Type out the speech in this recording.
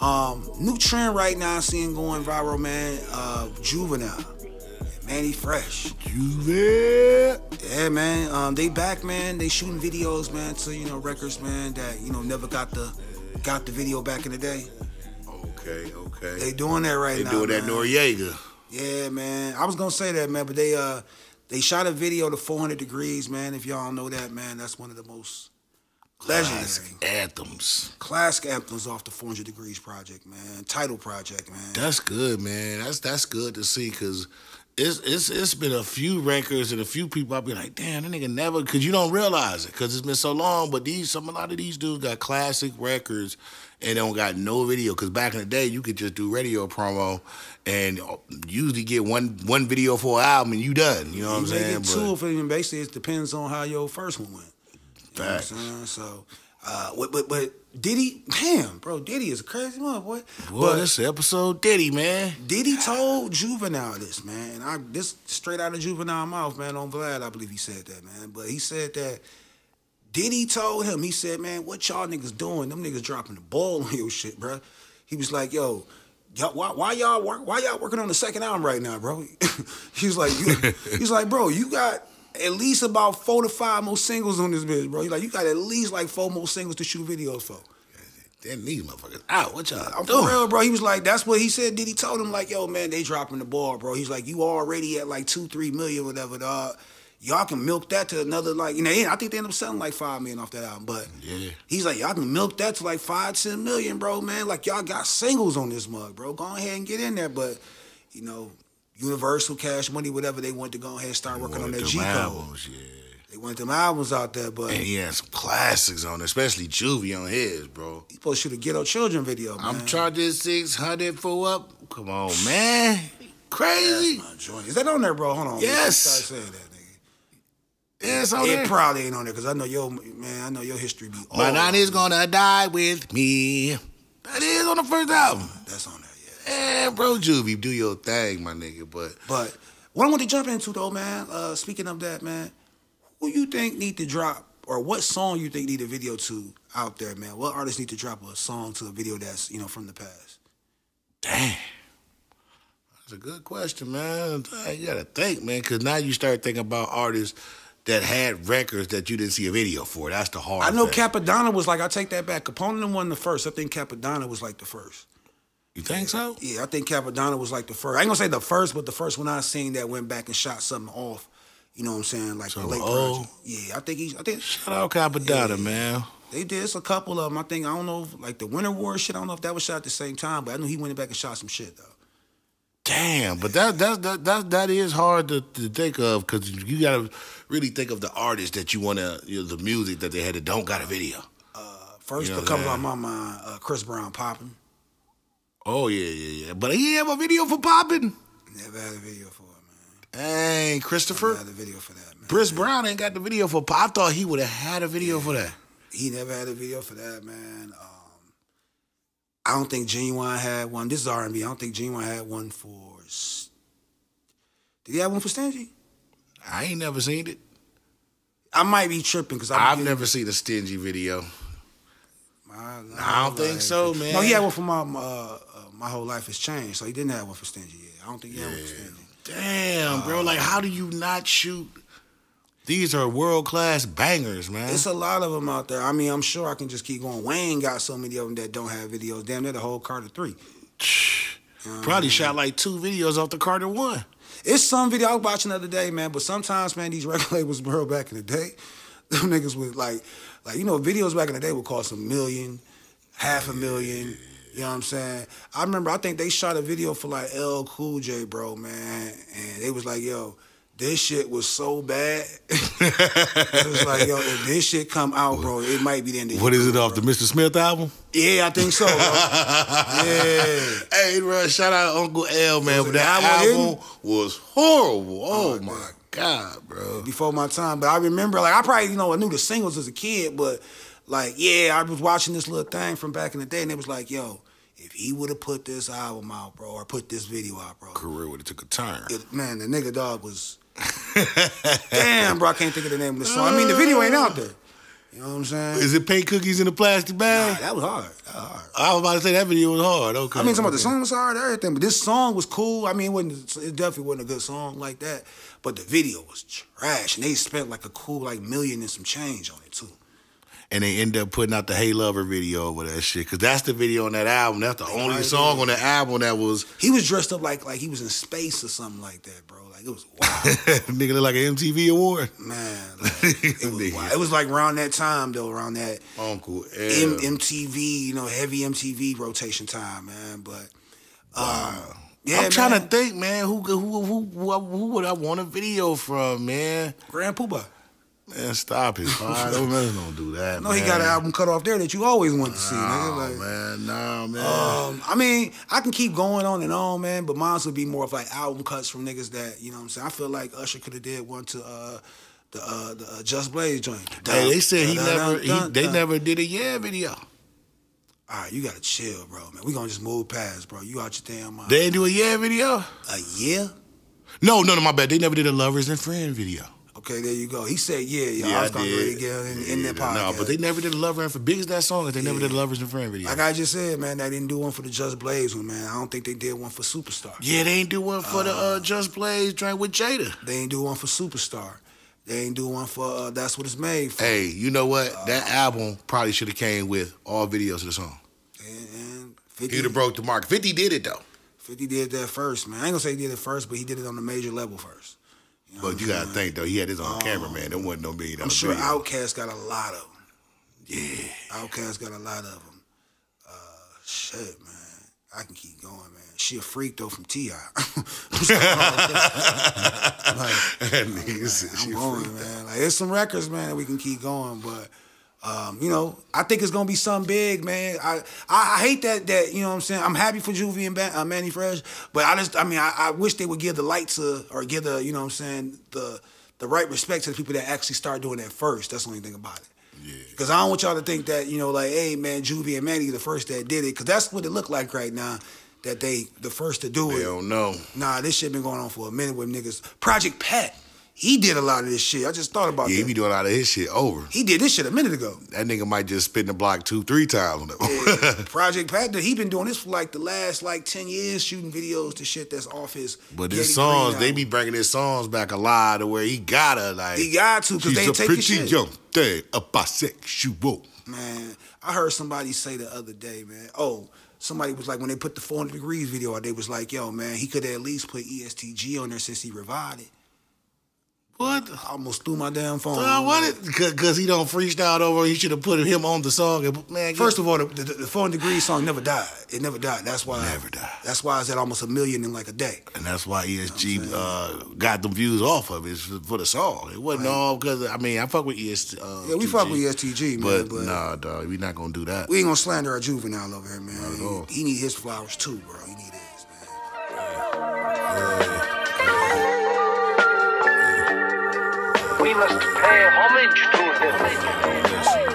Um, new trend right now, I'm seeing going viral, man. Uh, Juvenile, Mannie Fresh. Juve. Yeah, man. Um, they back, man. They shooting videos, man, to you know records, man, that you know never got the got the video back in the day. Okay, okay. They doing that right They now. doing that. Noreaga. Yeah, man. I was gonna say that, man, but they uh they shot a video to 400 Degreez, man. If y'all know that, man, that's one of the most Classic anthems. classic anthems off the 400 Degreez project, man. Title project, man. That's good, man. That's that's good to see because it's it's it's been a few rankers and a few people. I've been like, damn, that nigga never because you don't realize it because it's been so long. But these some a lot of these dudes got classic records and they don't got no video. Because back in the day, you could just do radio promo and uh, usually get one one video for an album and you done. You know what I'm saying? get two of them. Basically, it depends on how your first one went. You know what I'm? So, uh, but, but but Diddy, damn, bro, Diddy is a crazy mother boy. Boy, but this episode Diddy, man. Diddy told Juvenile this, man. And I this straight out of Juvenile mouth, man. On Vlad, I believe he said that, man. But he said that Diddy told him, he said, man, what y'all niggas doing? Them niggas dropping the ball on your shit, bro. He was like, yo, y'all, why, why y'all work? Why y'all working on the second album right now, bro? he was like, you, he's like, bro, you got at least about four to five more singles on this bitch, bro. He's like, you got at least like four more singles to shoot videos for. Then these motherfuckers out. What y'all I'm doing? for real, bro. He was like, that's what he said. Diddy told him like, yo, man, they dropping the ball, bro. He's like, you already at like two, three million, whatever, dog. Y'all can milk that to another like, you know, I think they end up selling like five million off that album, but Yeah. he's like, y'all can milk that to like five, ten million, bro, man. Like y'all got singles on this mug, bro. Go ahead and get in there, but you know, Universal Cash Money, whatever they want to go ahead and start working on their G code. albums, yeah. They want them albums out there, but And he had some classics on, especially Juvie on his, bro. he supposed to shoot a Ghetto Children video, man. I'm charging six hundred for up. Come on, man. Crazy. My joint. Is that on there, bro? Hold on. Yes. Start saying that, nigga. Yeah, it's on it there. probably ain't on there because I know your man. I know your history be. My nine is gonna die with me. That is on the first album. That's on there, Yeah, bro, Juvie, do your thing, my nigga. But But what I want to jump into though, man. Uh, speaking of that, man, who you think need to drop or what song you think need a video to out there, man? What artists need to drop a song to a video that's you know from the past? damn. That's a good question, man. You gotta think, man, because now you start thinking about artists that had records that you didn't see a video for. That's the hard I know thing. Cappadonna was like. I take that back. Capone won the first. I think Cappadonna was like the first. You think so? Yeah, I think Cappadonna was like the first. I ain't gonna say the first, but the first one I seen that went back and shot something off. You know what I'm saying? Like the So, late oh. project. Yeah, I think he's. I think Shout out Cappadonna, man. they did. It's a couple of them. I think I don't know, like the Winter War shit. I don't know if that was shot at the same time, but I know he went back and shot some shit though. Damn, but that that that that, that is hard to, to think of because you gotta really think of the artists that you wanna, you know, the music that they had that don't got a video. Uh, First, You know that comes on my mind, uh, Chris Brown popping. Oh yeah, yeah, yeah. But he have a video for popping. Never had a video for it, man. Dang, Never Christopher. had a video for that, man. Chris Brown ain't got the video for pop. I thought he would have had a video for that. He never had a video for that, man. Um, I don't think Ginuwine had one. This is R and B. I don't think Ginuwine had one for. Did he have one for Stingy? I ain't never seen it. I might be tripping because I've never seen a stingy video. I don't think so, man. No, he had one for my uh, my whole life has changed. So he didn't have one for Stingy. Yeah, I don't think he had one for Stingy. Damn, bro. Uh, like, how do you not shoot? These are world class bangers, man. It's a lot of them out there. I mean, I'm sure I can just keep going. Wayne got so many of them that don't have videos. Damn, they're the whole Carter three. Probably shot like two videos off the Carter one. It's some video I was watching the other day, man. But sometimes, man, these record labels, bro, back in the day, them niggas would like, like you know, videos back in the day would cost a million, half a million. You know what I'm saying? I remember, I think they shot a video for like L Cool J, bro, man, and they was like, yo. This shit was so bad. it was like, yo, if this shit come out, bro, it might be the end of What is it bro. off the Mr. Smith album? Yeah, I think so. Bro. yeah. Hey, bro, shout out Uncle L, man. But that album album was horrible. Oh, oh my God, bro. before my time. But I remember, like, I probably, you know, I knew the singles as a kid, but like, yeah, I was watching this little thing from back in the day, and it was like, yo, if he would have put this album out, bro, or put this video out, bro, Career would have took a turn. it, man, the nigga dog was. Damn, bro, I can't think of the name of the song. I mean, the video ain't out there. You know what I'm saying? Is it pink cookies in a plastic Nah, bag? that was hard. That was hard. I was about to say that video was hard. Okay. I mean, some of the okay. song was hard, everything, but this song was cool. I mean, it, wasn't, it definitely wasn't a good song like that. But the video was trash, and they spent like a cool like million and some change on it too. And they end up putting out the Hey Lover video over that shit. Cause that's the video on that album. That's the only song on the album that was He was dressed up like like he was in space or something like that, bro. Like it was wild, nigga look like an MTV award. man. Like, it was wild. It was like around that time though, around that Uncle M-. MTV, you know, heavy MTV rotation time, man. But um, yeah, I'm trying man. to think, man. Who who who who, who would I want a video from, man? Grand Poobah. Man, stop it. All right, don't, man, don't do that. No, he got an album cut off there that you always wanted to see, nigga. Nah, Like, man, nah, man. Um, I mean, I can keep going on and on, man, but mine would be more of like album cuts from niggas that, you know what I'm saying? I feel like Usher could have did one to uh the uh the uh, Just Blaze joint. hey, they said he never, he, they never did a yeah video. All right, you gotta chill, bro, man. We gonna just move past, bro. You out your damn mind. They didn't do a yeah video. a year? No, no, no, my bad. They never did a lovers and friend video. Okay, there you go. He said, yeah, yeah. I was gonna really get in, in that podcast. No, but they never did a lover and for big as that song is, they never did a lovers and friend video. like I just said, man, they didn't do one for the Just Blaze one, man. I don't think they did one for Superstar. yeah, they ain't do one for the uh, Just Blaze joint with Jada. They ain't do one for Superstar. They ain't do one for uh, That's What It's Made for. Hey, you know what? That album probably should have came with all videos of the song. And, and He'd 50, have broke the mark. 50 did it though. 50 did that first, man. I ain't gonna say he did it first, but he did it on the major level first. But you gotta think though, he had his own camera, man. There wasn't no million I'm sure video. Outkast got a lot of them. Yeah. Outkast got a lot of them. Uh, shit, man. I can keep going, man. She a freak though from Ti. That nigga said I'm going, man. Like there's some records, man, that we can keep going, but um, you know, I think it's gonna be something big, man. I, I I hate that that you know what I'm saying. I'm happy for Juvie and Ba- uh, Mannie Fresh, but I just I mean I, I wish they would give the light to or give the you know what I'm saying the the right respect to the people that actually start doing that first. That's the only thing about it. Yeah. Because I don't want y'all to think that, you know, like, hey, man, Juvie and Mannie the first that did it. Because that's what it looked like right now, that they the first to do They it. don't know. Nah, this shit been going on for a minute with niggas. Project Pat, he did a lot of this shit. I just thought about Yeah, he be doing a lot of his shit over. He did this shit a minute ago. That nigga might just spit in the block two, three times on that. Yeah, Project Pat, he been doing this for like the last like 10 years, shooting videos to shit that's off his. But his songs, they be bringing his songs back a lot to where he gotta like. He got to, because they a take pretty his shit. young thing, a bisexual. Man, I heard somebody say the other day, man. Oh, somebody was like when they put the 400 Degreez video out, they was like, "Yo, man, he could at least put ESTG on there since he revived it." What? I almost threw my damn phone. Want it because he don't freestyle over. He should have put him on the song. And, man, First of all, the, the, the 400 Degreez song never died. It never died. That's why. Never died. That's why it's at almost a million in like a day. and that's why ESG uh, got the views off of it for the song. It wasn't all because I mean I fuck with ESG. Uh, Yeah, we fuck with ESTG, man, but, but- nah, dog, we not gonna do that. We ain't gonna slander our juvenile over here, man. Not at all. He, he need his flowers too, bro. He need his, We must pay homage to him.